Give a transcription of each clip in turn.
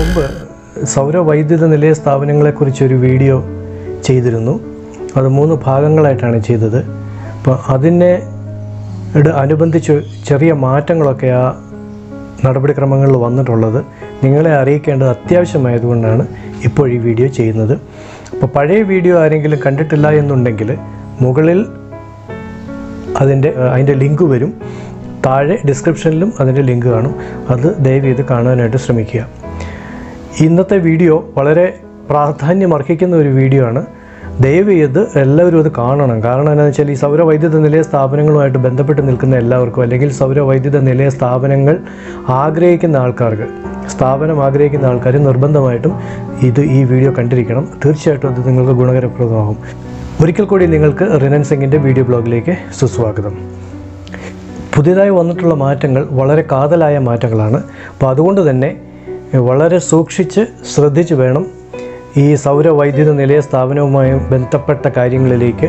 മുമ്പ് സൗരവൈദ്യുത നിലയ സ്ഥാപനങ്ങളെക്കുറിച്ചൊരു വീഡിയോ ചെയ്തിരുന്നു. അത് മൂന്ന് ഭാഗങ്ങളായിട്ടാണ് ചെയ്തത്. അപ്പോൾ അതിനെ അനുബന്ധിച്ച് ചെറിയ മാറ്റങ്ങളൊക്കെ ആ നടപടിക്രമങ്ങളിൽ വന്നിട്ടുള്ളത് നിങ്ങളെ അറിയിക്കേണ്ടത് അത്യാവശ്യമായതുകൊണ്ടാണ് ഇപ്പോൾ ഈ വീഡിയോ ചെയ്യുന്നത്. അപ്പോൾ പഴയ വീഡിയോ ആരെങ്കിലും കണ്ടിട്ടില്ല എന്നുണ്ടെങ്കിൽ മുകളിൽ അതിന്റെ അതിന്റെ ലിങ്ക് വരും. താഴെ ഡിസ്ക്രിപ്ഷനിലും അതിന്റെ ലിങ്ക് കാണും. അത് ദയവ് ചെയ്ത് കാണാനായിട്ട് ശ്രമിക്കുക. ഇന്നത്തെ വീഡിയോ വളരെ പ്രാധാന്യമർഹിക്കുന്ന ഒരു വീഡിയോ ആണ്. ദയവ് ചെയ്ത് എല്ലാവരും അത് കാണണം. കാരണം എന്താണെന്ന് വെച്ചാൽ ഈ സൗരവൈദ്യുത നിലയ സ്ഥാപനങ്ങളുമായിട്ട് ബന്ധപ്പെട്ട് നിൽക്കുന്ന എല്ലാവർക്കും അല്ലെങ്കിൽ സൗരവൈദ്യുത നിലയ സ്ഥാപനങ്ങൾ ആഗ്രഹിക്കുന്ന ആൾക്കാർക്ക് സ്ഥാപനം ആഗ്രഹിക്കുന്ന ആൾക്കാർ നിർബന്ധമായിട്ടും ഇത് ഈ വീഡിയോ കണ്ടിരിക്കണം. തീർച്ചയായിട്ടും അത് നിങ്ങൾക്ക് ഗുണകരപ്രദമാകും. ഒരിക്കൽ കൂടി നിങ്ങൾക്ക് റിനൻ സിംഗിന്റെ വീഡിയോ ബ്ലോഗിലേക്ക് സുസ്വാഗതം. പുതിയതായി വന്നിട്ടുള്ള മാറ്റങ്ങൾ വളരെ കാതലായ മാറ്റങ്ങളാണ്. അപ്പോൾ അതുകൊണ്ട് തന്നെ വളരെ സൂക്ഷിച്ച് ശ്രദ്ധിച്ച് വേണം ഈ സൗരവൈദ്യുത നിലയ സ്ഥാപനവുമായി ബന്ധപ്പെട്ട കാര്യങ്ങളിലേക്ക്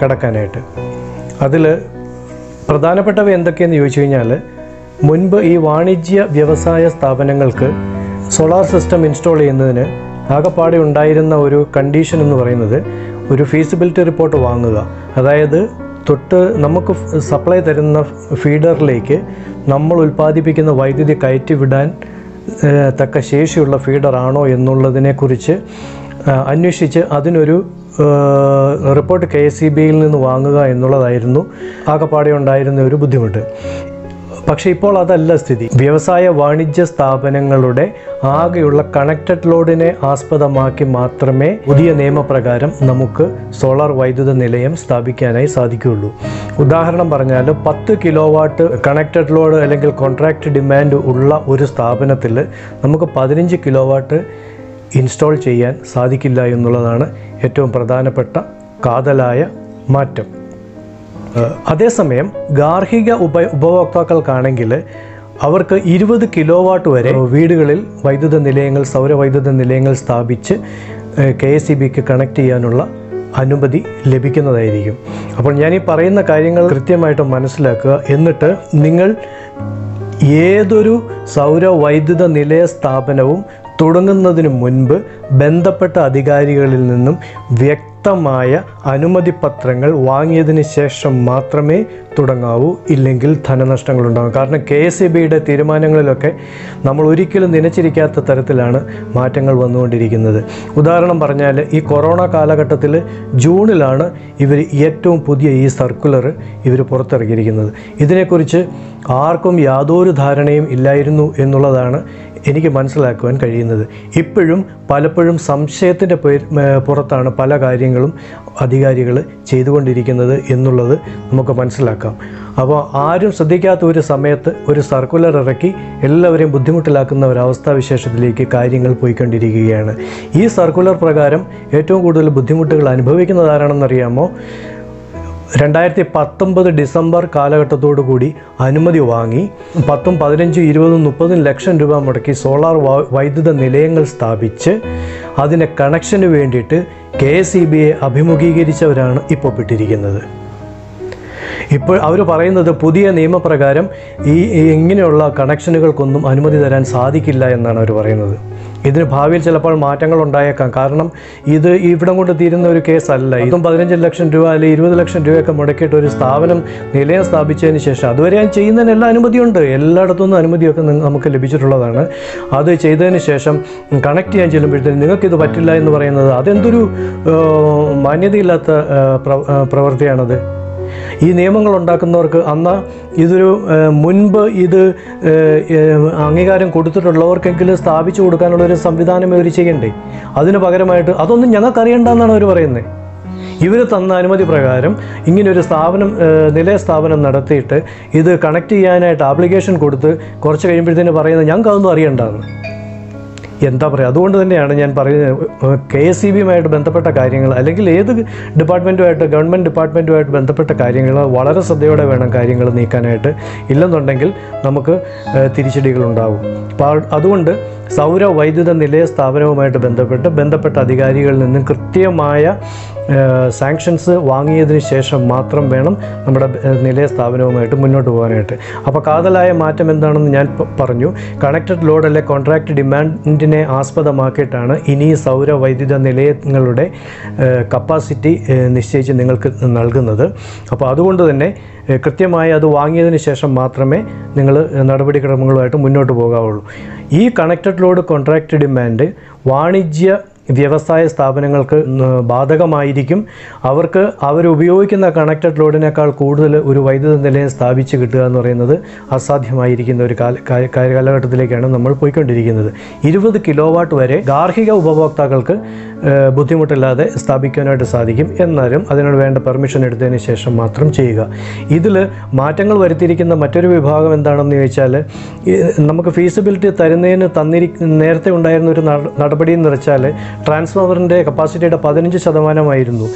കടക്കാനായിട്ട്. അതിൽ പ്രധാനപ്പെട്ടവ എന്തൊക്കെയെന്ന് ചോദിച്ചു കഴിഞ്ഞാൽ മുൻപ് ഈ വാണിജ്യ വ്യവസായ സ്ഥാപനങ്ങൾക്ക് സോളാർ സിസ്റ്റം ഇൻസ്റ്റാൾ ചെയ്യുന്നതിന് ആകെപ്പാടെ ഉണ്ടായിരുന്ന ഒരു കണ്ടീഷൻ എന്ന് പറയുന്നത് ഒരു ഫീസിബിലിറ്റി റിപ്പോർട്ട് വാങ്ങുക. അതായത് തൊട്ട് നമുക്ക് സപ്ലൈ തരുന്ന ഫീഡറിലേക്ക് നമ്മൾ ഉൽപ്പാദിപ്പിക്കുന്ന വൈദ്യുതി കയറ്റിവിടാൻ ഏഹ്, തക്ക ശേഷിയുള്ള ഫീഡറാണോ എന്നുള്ളതിനെക്കുറിച്ച് അന്വേഷിച്ച് അതിനൊരു റിപ്പോർട്ട് കെ എസ് സി ബിയിൽ നിന്ന് വാങ്ങുക എന്നുള്ളതായിരുന്നു. ആകപ്പാടെ ഉണ്ടായിരുന്ന ഒരു ബുദ്ധിമുട്ട്. പക്ഷേ ഇപ്പോൾ അതല്ല സ്ഥിതി. വ്യവസായ വാണിജ്യ സ്ഥാപനങ്ങളുടെ ആകെയുള്ള കണക്റ്റഡ് ലോഡിനെ ആസ്പദമാക്കി മാത്രമേ പുതിയ നിയമപ്രകാരം നമുക്ക് സോളാർ വൈദ്യുത നിലയം സ്ഥാപിക്കാനായി സാധിക്കുകയുള്ളൂ. ഉദാഹരണം പറഞ്ഞാൽ പത്ത് കിലോ വാട്ട് കണക്റ്റഡ് ലോഡ് അല്ലെങ്കിൽ കോൺട്രാക്ട് ഡിമാൻഡ് ഉള്ള ഒരു സ്ഥാപനത്തിൽ നമുക്ക് പതിനഞ്ച് കിലോ വാട്ട് ഇൻസ്റ്റാൾ ചെയ്യാൻ സാധിക്കില്ല എന്നുള്ളതാണ് ഏറ്റവും പ്രധാനപ്പെട്ട കാതലായ മാറ്റം. അതേസമയം ഗാർഹിക ഉപ ഉപഭോക്താക്കൾക്കാണെങ്കിൽ അവർക്ക് ഇരുപത് കിലോ വാട്ട് വരെ വീടുകളിൽ വൈദ്യുത നിലയങ്ങൾ സൗരവൈദ്യുത നിലയങ്ങൾ സ്ഥാപിച്ച് കെ എസ് ഇ ബിക്ക് കണക്ട് ചെയ്യാനുള്ള അനുമതി ലഭിക്കുന്നതായിരിക്കും. അപ്പോൾ ഞാൻ ഈ പറയുന്ന കാര്യങ്ങൾ കൃത്യമായിട്ട് മനസ്സിലാക്കുക. എന്നിട്ട് നിങ്ങൾ ഏതൊരു സൗരവൈദ്യുത നിലയ സ്ഥാപനവും തുടങ്ങുന്നതിനു മുൻപ് ബന്ധപ്പെട്ട അധികാരികളിൽ നിന്നും വ്യക്തമായ അനുമതി പത്രങ്ങൾ വാങ്ങിയതിന് ശേഷം മാത്രമേ തുടങ്ങാവൂ ഇല്ലെങ്കിൽ ധനനഷ്ടങ്ങൾ ഉണ്ടാകും കാരണം കെ എസ് ഇ ബിയുടെ തീരുമാനങ്ങളിലൊക്കെ നമ്മൾ ഒരിക്കലും നനച്ചിരിക്കാത്ത തരത്തിലാണ് മാറ്റങ്ങൾ വന്നുകൊണ്ടിരിക്കുന്നത്. ഉദാഹരണം പറഞ്ഞാൽ ഈ കൊറോണ കാലഘട്ടത്തിൽ ജൂണിലാണ് ഇവർ ഏറ്റവും പുതിയ ഈ സർക്കുലർ ഇവർ പുറത്തിറക്കിയിരിക്കുന്നത്. ഇതിനെക്കുറിച്ച് ആർക്കും യാതൊരു ധാരണയും ഇല്ലായിരുന്നു. എന്നുള്ളതാണ് എനിക്ക് മനസ്സിലാക്കുവാൻ കഴിയുന്നത്. ഇപ്പോഴും പലപ്പോഴും സംശയത്തിന്റെ പുറത്താണ് പല കാര്യങ്ങളും അധികാരികൾ ചെയ്തുകൊണ്ടിരിക്കുന്നത് എന്നുള്ളത് നമുക്ക് മനസ്സിലാക്കാം. അപ്പോൾ ആരും ശ്രദ്ധിക്കാത്ത ഒരു സമയത്ത് ഒരു സർക്കുലർ ഇറക്കി എല്ലാവരെയും ബുദ്ധിമുട്ടിലാക്കുന്ന ഒരു അവസ്ഥാവിശേഷത്തിലേക്ക് കാര്യങ്ങൾ പോയിക്കൊണ്ടിരിക്കുകയാണ്. ഈ സർക്കുലർ പ്രകാരം ഏറ്റവും കൂടുതൽ ബുദ്ധിമുട്ടുകൾ അനുഭവിക്കുന്നത് ആരാണെന്നറിയാമോ? രണ്ടായിരത്തി പത്തൊമ്പത് ഡിസംബർ കാലഘട്ടത്തോടു കൂടി അനുമതി വാങ്ങി. പത്തും പതിനഞ്ചും ഇരുപതും മുപ്പതും ലക്ഷം രൂപ മുടക്കി സോളാർ വൈദ്യുത നിലയങ്ങൾ സ്ഥാപിച്ച് അതിന് കണക്ഷന് വേണ്ടിയിട്ട് കെ എസ് ഇ ബിയെ അഭിമുഖീകരിച്ചവരാണ് ഇപ്പോൾ പെട്ടിരിക്കുന്നത്. ഇപ്പോൾ അവർ പറയുന്നത് പുതിയ നിയമപ്രകാരം ഈ ഇങ്ങനെയുള്ള കണക്ഷനുകൾക്കൊന്നും അനുമതി തരാൻ സാധിക്കില്ല എന്നാണ് അവർ പറയുന്നത്. ഇതിന് ഭാവിയിൽ ചിലപ്പോൾ മാറ്റങ്ങൾ ഉണ്ടായേക്കാം കാരണം ഇത് ഇവിടം കൊണ്ട് തീരുന്ന ഒരു കേസല്ല. ഇതും പതിനഞ്ച് ലക്ഷം രൂപ അല്ലെങ്കിൽ ഇരുപത് ലക്ഷം രൂപയൊക്കെ മുടക്കിയിട്ട് ഒരു സ്ഥാപനം നിലയം സ്ഥാപിച്ചതിന് ശേഷം അതുവരെ ഞാൻ ചെയ്യുന്നതിന് എല്ലാ അനുമതിയുണ്ട്. എല്ലായിടത്തുനിന്നും അനുമതിയൊക്കെ നമുക്ക് ലഭിച്ചിട്ടുള്ളതാണ്. അത് ചെയ്തതിന് ശേഷം കണക്ട് ചെയ്യാൻ ചെല്ലുമ്പോഴത്തേക്കും നിങ്ങൾക്കിത് പറ്റില്ല എന്ന് പറയുന്നത് അതെന്തൊരു മാന്യതയില്ലാത്ത പ്രവൃത്തിയാണത്. ഈ നിയമങ്ങൾ ഉണ്ടാക്കുന്നവർക്ക് അന്ന് ഇതൊരു മുൻപ് ഇത് അംഗീകാരം കൊടുത്തിട്ടുള്ളവർക്കെങ്കിലും സ്ഥാപിച്ചു കൊടുക്കാനുള്ള ഒരു സംവിധാനം ഇവർ ചെയ്യണ്ടേ? അതിന് പകരമായിട്ട് അതൊന്നും ഞങ്ങൾക്ക് അറിയണ്ടെന്നാണ് അവർ പറയുന്നത് ഇവർ തന്ന അനുമതി പ്രകാരം ഇങ്ങനൊരു സ്ഥാപനം നിലയ സ്ഥാപനം നടത്തിയിട്ട് ഇത് കണക്ട് ചെയ്യാനായിട്ട് ആപ്ലിക്കേഷൻ കൊടുത്ത് കുറച്ച് കഴിയുമ്പോഴത്തേന് പറയുന്നത് ഞങ്ങൾക്ക് അതൊന്നും അറിയണ്ടെന്ന്. എന്താ പറയുക അതുകൊണ്ട് തന്നെയാണ് ഞാൻ പറയുന്നത് കെ എസ് സി ബിയുമായിട്ട് ബന്ധപ്പെട്ട കാര്യങ്ങൾ അല്ലെങ്കിൽ ഏത് ഡിപ്പാർട്ട്മെന്റുമായിട്ട് ഗവൺമെന്റ് ഡിപ്പാർട്ട്മെന്റുമായിട്ട് ബന്ധപ്പെട്ട കാര്യങ്ങൾ വളരെ ശ്രദ്ധയോടെ വേണം കാര്യങ്ങൾ നീക്കാനായിട്ട്. ഇല്ലെന്നുണ്ടെങ്കിൽ നമുക്ക് തിരിച്ചടികളുണ്ടാകും അപ്പോൾ അതുകൊണ്ട് സൗര വൈദ്യുത നിലയ സ്ഥാപനവുമായിട്ട് ബന്ധപ്പെട്ട് ബന്ധപ്പെട്ട അധികാരികളിൽ നിന്നും കൃത്യമായ സാങ്ഷൻസ് വാങ്ങിയതിന് ശേഷം മാത്രം വേണം നമ്മുടെ നിലയ സ്ഥാപനവുമായിട്ട് മുന്നോട്ട് പോകാനായിട്ട്. അപ്പോൾ കാതലായ മാറ്റം എന്താണെന്ന് ഞാൻ പറഞ്ഞു. കണക്റ്റഡ് ലോഡ് അല്ലെ കോൺട്രാക്ട് ഡിമാൻഡിനെ ആസ്പദമാക്കിയിട്ടാണ് ഇനി സൗര വൈദ്യുത നിലയങ്ങളുടെ കപ്പാസിറ്റി നിശ്ചയിച്ച് നിങ്ങൾക്ക് നൽകുന്നത്. അപ്പോൾ അതുകൊണ്ട് തന്നെ കൃത്യമായി അത് വാങ്ങിയതിന് ശേഷം മാത്രമേ നിങ്ങൾ നടപടിക്രമങ്ങളുമായിട്ട് മുന്നോട്ട് പോകാവുള്ളൂ. ഈ കണക്റ്റഡ് ലോഡ് കോൺട്രാക്ട് ഡിമാൻഡ് വാണിജ്യ വ്യവസായ സ്ഥാപനങ്ങൾക്ക് ബാധകമായിരിക്കും. അവർക്ക് അവരുപയോഗിക്കുന്ന കണക്റ്റഡ് ലോഡിനേക്കാൾ കൂടുതൽ ഒരു വൈദ്യുത നിലയം സ്ഥാപിച്ച് കിട്ടുക എന്ന് പറയുന്നത് അസാധ്യമായിരിക്കുന്ന ഒരു കാല കാല- കാലഘട്ടത്തിലേക്കാണ് നമ്മൾ പോയിക്കൊണ്ടിരിക്കുന്നത്. ഇരുപത് കിലോ വാട്ട് വരെ ഗാർഹിക ഉപഭോക്താക്കൾക്ക് ബുദ്ധിമുട്ടില്ലാതെ സ്ഥാപിക്കാനായിട്ട് സാധിക്കും. എന്നാലും അതിനോട് വേണ്ട പെർമിഷൻ എടുത്തതിന് ശേഷം മാത്രം ചെയ്യുക. ഇതിൽ മാറ്റങ്ങൾ വരുത്തിയിരിക്കുന്ന മറ്റൊരു വിഭാഗം എന്താണെന്ന് ചോദിച്ചാൽ നമുക്ക് ഫീസിബിലിറ്റി തരുന്നതിന് തന്നിരി നേരത്തെ ഉണ്ടായിരുന്ന ഒരു നട- നടപടി എന്ന് വെച്ചാൽ ട്രാൻസ്ഫോമറിന്റെ കപ്പാസിറ്റിയുടെ പതിനഞ്ച് ശതമാനമായിരുന്നു.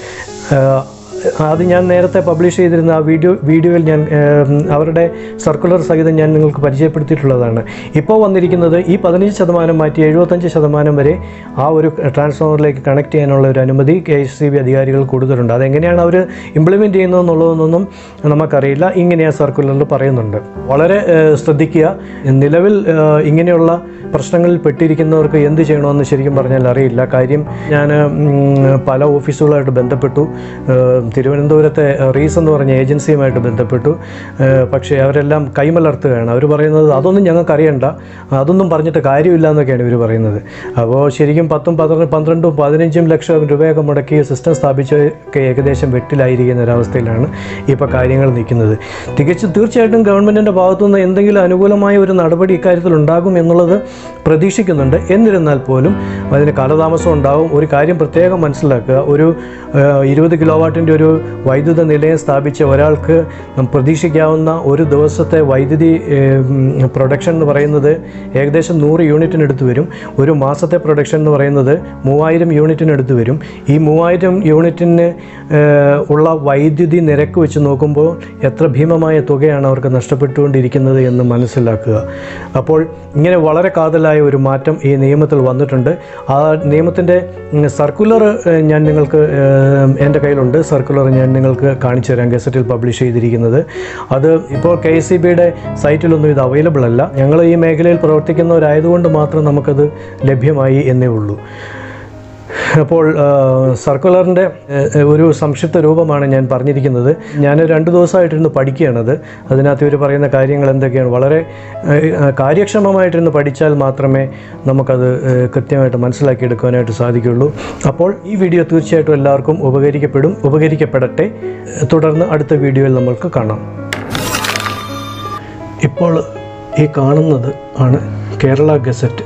അത് ഞാൻ നേരത്തെ പബ്ലിഷ് ചെയ്തിരുന്ന ആ വീഡിയോ വീഡിയോയിൽ ഞാൻ അവരുടെ സർക്കുലർ സഹിതം ഞാൻ നിങ്ങൾക്ക് പരിചയപ്പെടുത്തിയിട്ടുള്ളതാണ്. ഇപ്പോൾ വന്നിരിക്കുന്നത് ഈ പതിനഞ്ച് ശതമാനം മാറ്റി എഴുപത്തഞ്ച് ശതമാനം വരെ ആ ഒരു ട്രാൻസ്ഫോമറിലേക്ക് കണക്ട് ചെയ്യാനുള്ള ഒരു അനുമതി കെ എസ് സി ബി അധികാരികൾ കൊടുത്തിട്ടുണ്ട്. അതെങ്ങനെയാണ് അവർ ഇംപ്ലിമെന്റ് ചെയ്യുന്നതെന്നുള്ളതൊന്നും നമുക്കറിയില്ല. ഇങ്ങനെ ആ സർക്കുലറിൽ പറയുന്നുണ്ട്. വളരെ ശ്രദ്ധിക്കുക. നിലവിൽ ഇങ്ങനെയുള്ള പ്രശ്നങ്ങളിൽ പെട്ടിരിക്കുന്നവർക്ക് എന്ത് ചെയ്യണമെന്ന് ശരിക്കും പറഞ്ഞാൽ അറിയില്ല. കാര്യം ഞാൻ പല ഓഫീസുകളായിട്ട് ബന്ധപ്പെട്ടു. തിരുവനന്തപുരത്തെ റീസ് എന്ന് പറഞ്ഞ ഏജൻസിയുമായിട്ട് ബന്ധപ്പെട്ടു. പക്ഷേ അവരെല്ലാം കൈമലർത്തുകയാണ്. അവർ പറയുന്നത് അതൊന്നും ഞങ്ങൾക്ക് അറിയണ്ട അതൊന്നും പറഞ്ഞിട്ട് കാര്യമില്ല എന്നൊക്കെയാണ് ഇവർ പറയുന്നത്. അപ്പോൾ ശരിക്കും പത്തും പന്ത്രണ്ട് പന്ത്രണ്ടും പതിനഞ്ചും ലക്ഷം രൂപയൊക്കെ മുടക്കി സിസ്റ്റം സ്ഥാപിച്ചൊക്കെ ഏകദേശം വെട്ടിലായിരിക്കുന്ന ഒരവസ്ഥയിലാണ് ഇപ്പോൾ കാര്യങ്ങൾ നിൽക്കുന്നത്. തികച്ചും തീർച്ചയായിട്ടും ഗവൺമെന്റിന്റെ ഭാഗത്തുനിന്ന് എന്തെങ്കിലും അനുകൂലമായ ഒരു നടപടി ഇക്കാര്യത്തിൽ ഉണ്ടാകും എന്നുള്ളത് പ്രതീക്ഷിക്കുന്നുണ്ട്. എന്നിരുന്നാൽ പോലും അതിന് കാലതാമസം ഉണ്ടാവും. ഒരു കാര്യം പ്രത്യേകം മനസ്സിലാക്കുക. ഒരു ഇരുപത് കിലോ വാട്ടിന്റെ ഒരു വൈദ്യുത നിലയം സ്ഥാപിച്ച ഒരാൾക്ക് പ്രതീക്ഷിക്കാവുന്ന ഒരു ദിവസത്തെ വൈദ്യുതി പ്രൊഡക്ഷൻ എന്ന് പറയുന്നത് ഏകദേശം നൂറ് യൂണിറ്റിനടുത്ത് വരും. ഒരു മാസത്തെ പ്രൊഡക്ഷൻ എന്ന് പറയുന്നത് മൂവായിരം യൂണിറ്റിനടുത്ത് വരും. ഈ മൂവായിരം യൂണിറ്റിന് ഉള്ള വൈദ്യുതി നിരക്ക് വെച്ച് നോക്കുമ്പോൾ എത്ര ഭീമമായ തുകയാണ് അവർക്ക് നഷ്ടപ്പെട്ടുകൊണ്ടിരിക്കുന്നത് എന്ന് മനസ്സിലാക്കുക. അപ്പോൾ ഇങ്ങനെ വളരെ കാതലായ ഒരു മാറ്റം ഈ നിയമത്തിൽ വന്നിട്ടുണ്ട്. ആ നിയമത്തിന്റെ സർക്കുലർ ഞാൻ നിങ്ങൾക്ക് എന്റെ കയ്യിലുണ്ട്. സർക്കുലർ ഞാൻ നിങ്ങൾക്ക് കാണിച്ചു തരാം. ഗസറ്റിൽ പബ്ലിഷ് ചെയ്തിരിക്കുന്നത്. അത് ഇപ്പോൾ കെ എസ് സി ബിയുടെ സൈറ്റിലൊന്നും ഇത് അവൈലബിൾ അല്ല. ഞങ്ങൾ ഈ മേഖലയിൽ പ്രവർത്തിക്കുന്നവരായതുകൊണ്ട് മാത്രം നമുക്കത് ലഭ്യമായി എന്നേ ഉള്ളൂ. അപ്പോൾ സർക്കുലറിന്റെ ഒരു സംക്ഷിപ്ത രൂപമാണ് ഞാൻ പറഞ്ഞിരിക്കുന്നത്. ഞാൻ രണ്ട് ദിവസമായിട്ടിരുന്ന് പഠിക്കുകയാണത്. അതിനകത്ത് ഇവർ പറയുന്ന കാര്യങ്ങൾ എന്തൊക്കെയാണ്? വളരെ കാര്യക്ഷമമായിട്ടിരുന്ന് പഠിച്ചാൽ മാത്രമേ നമുക്കത് കൃത്യമായിട്ട് മനസ്സിലാക്കിയെടുക്കാനായിട്ട് സാധിക്കുകയുള്ളൂ. അപ്പോൾ ഈ വീഡിയോ തീർച്ചയായിട്ടും എല്ലാവർക്കും ഉപകരിക്കപ്പെടും. ഉപകരിക്കപ്പെടട്ടെ. തുടർന്ന് അടുത്ത വീഡിയോയിൽ നമ്മൾക്ക് കാണാം. ഇപ്പോൾ ഈ കാണുന്നത് ആണ് കേരള ഗസറ്റ്.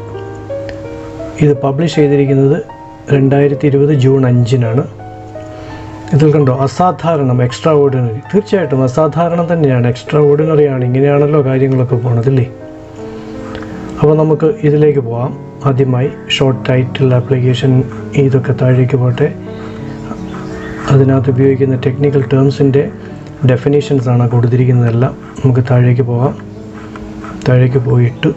ഇത് പബ്ലിഷ് ചെയ്തിരിക്കുന്നത് രണ്ടായിരത്തി ഇരുപത് ജൂൺ അഞ്ചിനാണ്. ഇതിൽ കണ്ടോ അസാധാരണം എക്സ്ട്രാ ഓർഡിനറി തീർച്ചയായിട്ടും അസാധാരണം തന്നെയാണ്. എക്സ്ട്രാ ഓർഡിനറി ആണ്. ഇങ്ങനെയാണല്ലോ കാര്യങ്ങളൊക്കെ പോണതല്ലേ അപ്പോൾ നമുക്ക് ഇതിലേക്ക് പോകാം ആദ്യമായി ഷോർട്ട് ടൈറ്റിൽ ആപ്ലിക്കേഷൻ ഇതൊക്കെ താഴേക്ക് പോട്ടെ. അതിനകത്ത് ഉപയോഗിക്കുന്ന ടെക്നിക്കൽ ടേംസിന്റെ ഡെഫിനേഷൻസ് ആണ് കൊടുത്തിരിക്കുന്നതെല്ലാം നമുക്ക് താഴേക്ക് പോകാം താഴേക്ക് പോയിട്ട്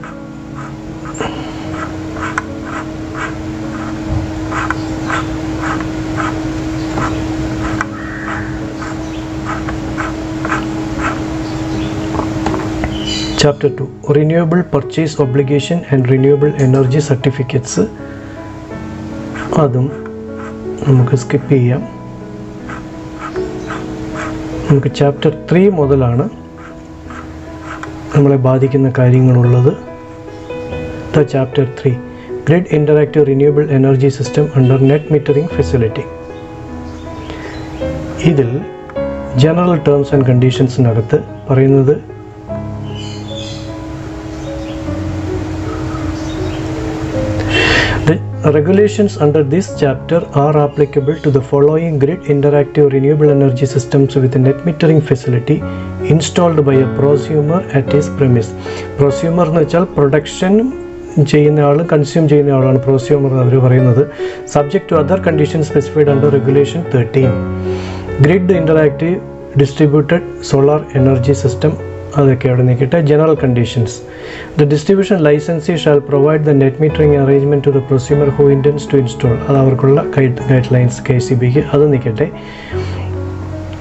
chapter two renewable purchase obligation and renewable energy certificates അതും നമുക്ക് സ്കിപ്പ് ചെയ്യാം. നമുക്ക് ചാപ്റ്റർ ത്രീ മുതലാണ് നമ്മളെ ബാധിക്കുന്ന കാര്യങ്ങളുള്ളത്. The chapter three grid interactive renewable energy system under net metering facility ഇതിൽ ജനറൽ ടേംസ് ആൻഡ് കണ്ടീഷൻസിനകത്ത് പറയുന്നത് regulations under this chapter are applicable to the following grid interactive renewable energy systems with a net metering facility installed by a prosumer at his premise. Prosumer എന്ന് വെച്ചാൽ production ചെയ്യുന്ന ആൾ consume ചെയ്യുന്ന ആളാണ് prosumer എന്ന് അവർ പറയുന്നത് subject to other condition specified under regulation thirteen grid interactive distributed solar energy system അതൊക്കെ അവിടെ നിൽക്കട്ടെ general conditions the distribution licensee shall provide the net metering arrangement to the prosumer who intends to install അത് അവർക്കുള്ള guide guidelines K C ബിക്ക് അത് നിൽക്കട്ടെ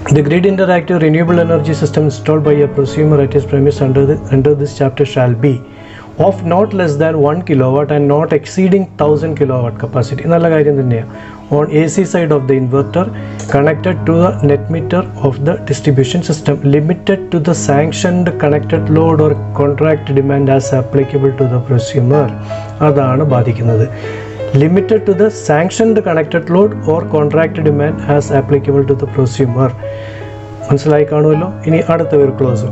The grid interactive renewable energy system installed by a prosumer at his premise under, the, under this chapter shall be of not less than 1 kilowatt and not exceeding 1000 kilowatt capacity നല്ല കാര്യം തന്നെയാണ് on A C side of the inverter connected to the net meter of the distribution system limited to the sanctioned connected load or contract demand as applicable to the prosumer അതാണ് ബാധിക്കുന്നത്. Limited to the sanctioned connected load or contract demand as applicable to the prosumer മനസ്സിലായി കാണുമല്ലോ? ഇനി അടുത്ത ഒരു clause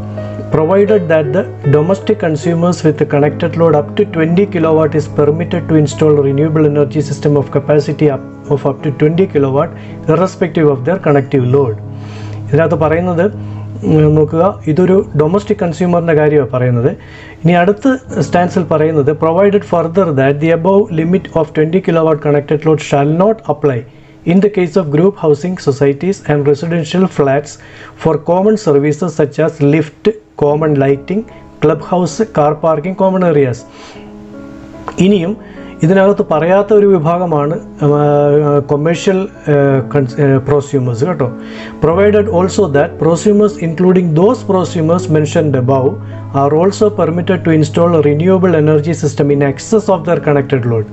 provided that the domestic consumers with connected load up to twenty kilowatt is permitted to install renewable energy system of capacity of up to twenty kilowatt irrespective of their connective load ഇതിനകത്ത് പറയുന്നത് നോക്കുക ഇതൊരു domestic കൺസ്യൂമറിന്റെ കാര്യമാണ് പറയുന്നത്. ഇനി അടുത്ത സ്റ്റാൻസിൽ പറയുന്നത് provided further that the above limit of twenty kilowatt connected load shall not apply in the case of group housing societies and residential flats for common services such as lift, common lighting, clubhouse, car parking, common areas. ഇനിയും ഇതിനകത്ത് പറയാത്ത ഒരു വിഭാഗമാണ് commercial prosumers കേട്ടോ. Provided also that prosumers including those prosumers mentioned above are also permitted to install renewable energy system in excess of their connected load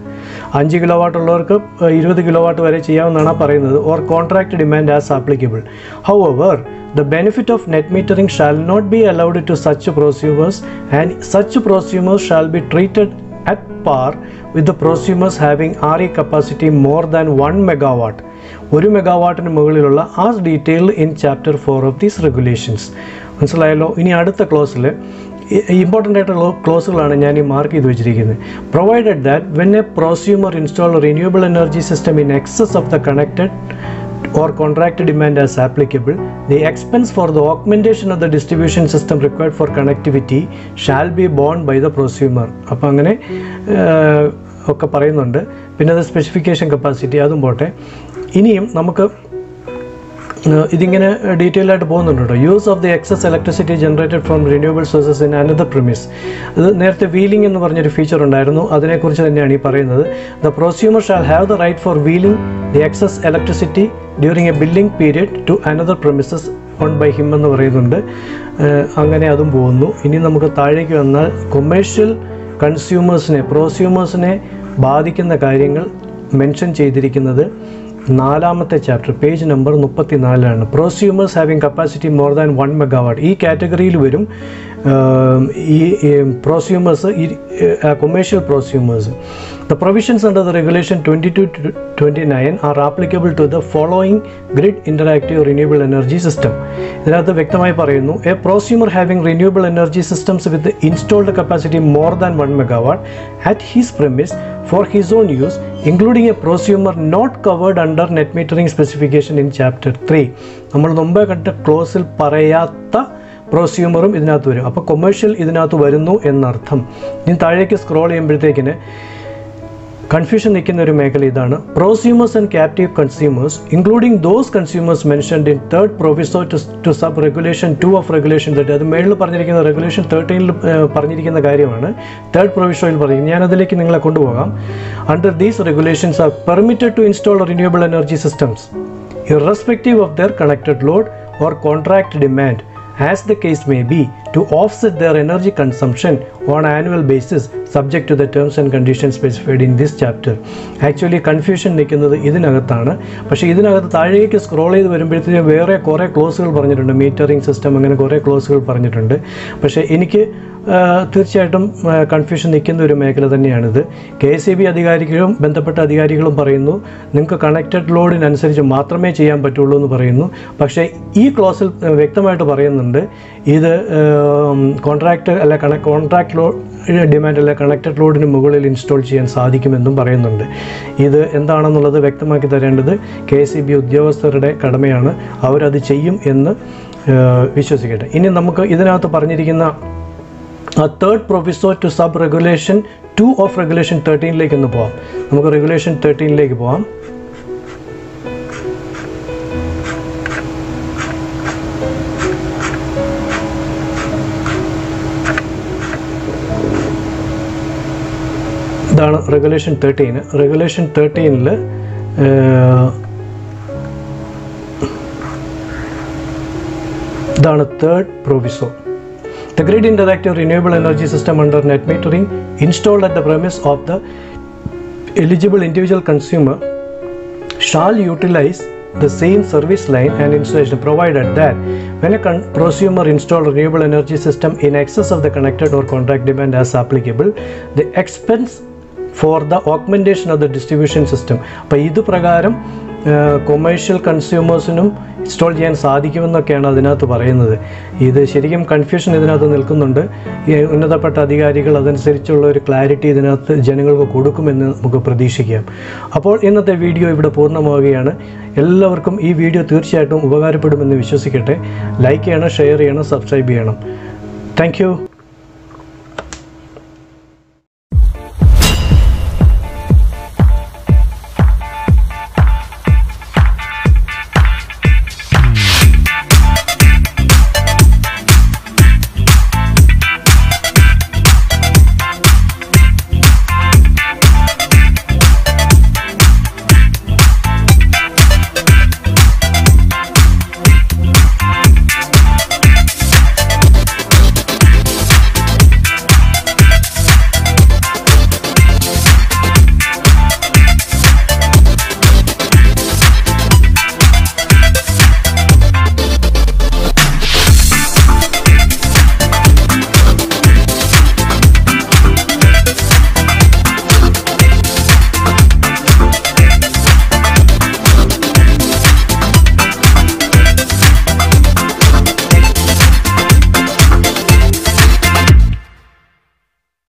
അഞ്ച് kilo watt ഉള്ളവർക്ക് ഇരുപത് kilo watt വരെ ചെയ്യാമെന്നാണ് പറയുന്നത് or contract demand as applicable however the benefit of net metering shall not be allowed to such prosumers and such prosumers shall be treated at par with the prosumers having RE capacity more than 1 megawatt. ഒരു മെഗാവാട്ടിന് മുകളിലുള്ള as detailed in chapter four of these regulations മനസ്സിലായല്ലോ? ഇനി അടുത്ത ക്ലോസിൽ important ആയിട്ടുള്ള ക്ലോസുകളാണ് ഞാൻ ഈ mark ചെയ്ത് വെച്ചിരിക്കുന്നത്. Provided that when a prosumer install renewable energy system in excess of the connected or contract demand as applicable, the expense for the augmentation of the distribution system required for connectivity shall be borne by the prosumer. അപ്പോൾ അങ്ങനെ ഒക്കെ പറയുന്നുണ്ട് പിന്നെ അത് specification capacity അതും പോട്ടെ ഇനിയും നമുക്ക് ഇതിങ്ങനെ ഡീറ്റെയിൽ ആയിട്ട് പോകുന്നുണ്ട് കേട്ടോ use of the excess electricity generated from renewable sources in another premise അത് നേരത്തെ വീലിംഗ് എന്ന് പറഞ്ഞൊരു ഫീച്ചർ ഉണ്ടായിരുന്നു. അതിനെക്കുറിച്ച് തന്നെയാണ് ഈ പറയുന്നത്. The prosumer shall have the right for wheeling the excess electricity during a billing period to another premises own by him എന്ന് പറയുന്നുണ്ട്. അങ്ങനെ അതും പോകുന്നു. ഇനി നമുക്ക് താഴേക്ക് വന്നാൽ കൊമേഴ്ഷ്യൽ കൺസ്യൂമേഴ്സിനെ പ്രോസ്യൂമേഴ്സിനെ ബാധിക്കുന്ന കാര്യങ്ങൾ മെൻഷൻ ചെയ്തിരിക്കുന്നത് നാലാമത്തെ chapter page number മുപ്പത്തിനാലാണ് prosumers having capacity more than one megawatt ഈ കാറ്റഗറിയിൽ വരും. ഈ പ്രോസ്യൂമേഴ്സ് ഈ commercial prosumers the provisions under the regulation twenty two twenty nine are applicable to the following grid interactive renewable energy system ഇതിനകത്ത് വ്യക്തമായി പറയുന്നു a prosumer having renewable energy systems with installed capacity more than one megawatt at his premise for his own use, including a prosumer not covered under net metering specification in chapter 3. നമ്മൾ മുമ്പേ കണ്ട ക്ലോസിൽ പറയാത്ത പ്രോസ്യൂമറും ഇതിനകത്ത് വരും. അപ്പോൾ commercial ഇതിനകത്ത് വരുന്നു എന്നർത്ഥം. ഇനി താഴേക്ക് സ്ക്രോൾ ചെയ്യുമ്പോഴത്തേക്കിന് കൺഫ്യൂഷൻ നിൽക്കുന്ന ഒരു മേഖല ഇതാണ്. Prosumers and captive consumers including those consumers mentioned in third proviso to sub regulation two of regulation thirty അത് മേളിൽ പറഞ്ഞിരിക്കുന്ന റെഗുലേഷൻ തേർട്ടീനിൽ പറഞ്ഞിരിക്കുന്ന കാര്യമാണ്. തേർഡ് പ്രൊവിഷോയിൽ പറയും ഞാൻ അതിലേക്ക് നിങ്ങളെ കൊണ്ടുപോകാം. Under these regulations are permitted to install renewable energy systems irrespective of their connected load or contract demand. As the case may be to offset their energy consumption on annual basis subject to the terms and conditions specified in this chapter. Actually confusion നിൽക്കുന്നത് ഇതിനകത്താണ്. പക്ഷേ ഇതിനകത്ത് താഴേക്ക് scroll ചെയ്ത് വരുമ്പോഴത്തേക്കും വേറെ കുറേ ക്ലോസുകൾ പറഞ്ഞിട്ടുണ്ട്. മീറ്ററിംഗ് സിസ്റ്റം അങ്ങനെ കുറേ ക്ലോസുകൾ പറഞ്ഞിട്ടുണ്ട്. പക്ഷേ എനിക്ക് തീർച്ചയായിട്ടും കൺഫ്യൂഷൻ നിൽക്കുന്ന ഒരു മേഖല തന്നെയാണിത്. കെ എസ് ഇ ബി അധികാരികളും ബന്ധപ്പെട്ട അധികാരികളും പറയുന്നു നിങ്ങൾക്ക് കണക്റ്റഡ് ലോഡിനനുസരിച്ച് മാത്രമേ ചെയ്യാൻ പറ്റുള്ളൂ എന്ന് പറയുന്നു. പക്ഷേ ഈ ക്ലോസിൽ വ്യക്തമായിട്ട് പറയുന്നുണ്ട് ഇത് കോൺട്രാക്ട് അല്ല കണ കോൺട്രാക്ട് ലോ ഡിമാൻഡ് അല്ല കണക്റ്റഡ് ലോഡിന് മുകളിൽ ഇൻസ്റ്റാൾ ചെയ്യാൻ സാധിക്കുമെന്നും പറയുന്നുണ്ട്. ഇത് എന്താണെന്നുള്ളത് വ്യക്തമാക്കി തരേണ്ടത് കെ ഇ ബി ഉദ്യോഗസ്ഥരുടെ കടമയാണ്. അവരത് ചെയ്യും എന്ന് വിശ്വസിക്കട്ടെ. ഇനി നമുക്ക് ഇതിനകത്ത് പറഞ്ഞിരിക്കുന്ന third proviso to sub regulation two of regulation തേർട്ടീനിലേക്ക് ഒന്ന് പോവാം. നമുക്ക് റെഗുലേഷൻ തേർട്ടീനിലേക്ക് പോവാം. ഇതാണ് റെഗുലേഷൻ തേർട്ടീന് റെഗുലേഷൻ തേർട്ടീനിൽ ഇതാണ് third proviso The grid interactive renewable energy system under net metering installed at the premise of the eligible individual consumer shall utilize the same service line and installation provided that when a con- prosumer install renewable energy system in excess of the connected or contract demand as applicable the expense for the augmentation of the distribution system അപ്പോൾ ഇത് പ്രകാരം commercial കൺസ്യൂമേഴ്സിനും install ചെയ്യാൻ സാധിക്കുമെന്നൊക്കെയാണ് അതിനകത്ത് പറയുന്നത്. ഇത് ശരിക്കും confusion ഇതിനകത്ത് നിൽക്കുന്നുണ്ട്. ഉന്നതപ്പെട്ട അധികാരികൾ അതനുസരിച്ചുള്ള ഒരു ക്ലാരിറ്റി ഇതിനകത്ത് ജനങ്ങൾക്ക് കൊടുക്കുമെന്ന് നമുക്ക് പ്രതീക്ഷിക്കാം. അപ്പോൾ ഇന്നത്തെ വീഡിയോ ഇവിടെ പൂർണമാവുകയാണ്. എല്ലാവർക്കും ഈ വീഡിയോ തീർച്ചയായിട്ടും ഉപകാരപ്പെടുമെന്ന് വിശ്വസിക്കട്ടെ. ലൈക്ക് ചെയ്യണം ഷെയർ ചെയ്യണം സബ്സ്ക്രൈബ് ചെയ്യണം. താങ്ക്